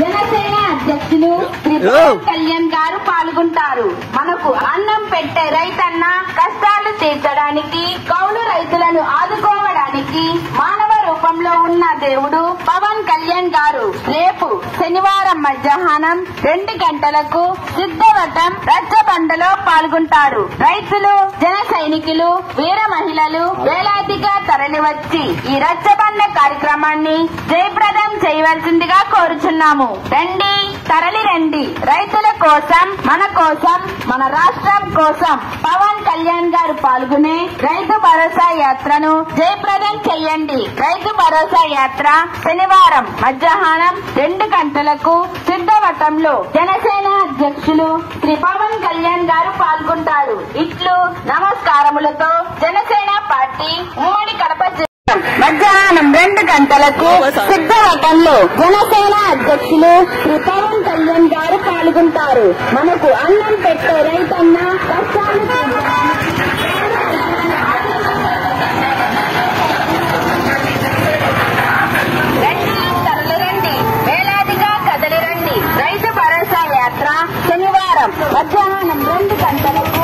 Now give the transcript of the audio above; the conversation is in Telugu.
జనసేన అధ్యక్షులు కళ్యాణ్ గారు పాల్గొంటారు. మనకు అన్నం పెట్టే రైతన్న కష్టాలు తీర్చడానికి కౌలు రైతులను ఆదుకోవడానికి మానవ రూపంలో ఉన్న దేవుడు పవన్ కళ్యాణ్ గారు. రేపు శనివారం మధ్యాహ్నం రెండు గంటలకు సిద్ధవటం రచ్చబండలో పాల్గొంటారు. రైతులు జన సైనికులు వీర మహిళలు వేలాదిగా తరలివచ్చి ఈ రచ్చబండ కార్యక్రమాన్ని జయప్రద చేయవలసిందిగా కోరుచున్నాము. రండి తరలి రండి. రైతుల కోసం మన కోసం మన రాష్ట్రం కోసం పవన్ కళ్యాణ్ గారు పాల్గొనే రైతు భరోసా యాత్రను జయప్రదం చెయ్యండి. రైతు భరోసా యాత్ర శనివారం మధ్యాహ్నం రెండు గంటలకు సిద్ధవటంలో జనసేన అధ్యక్షులు శ్రీ పవన్ కళ్యాణ్ గారు పాల్గొంటారు. ఇట్లు నమస్కారములతో జనసేన పార్టీ ఉమ్మడి గంటలకు సిద్ధవటంలో జనసేన అధ్యక్షులు శ్రీ పవన్ కళ్యాణ్ గారు పాల్గొంటారు. మనకు అన్నం పెట్టే రైతన్న మధ్యాహ్నం రెండు గంటలకు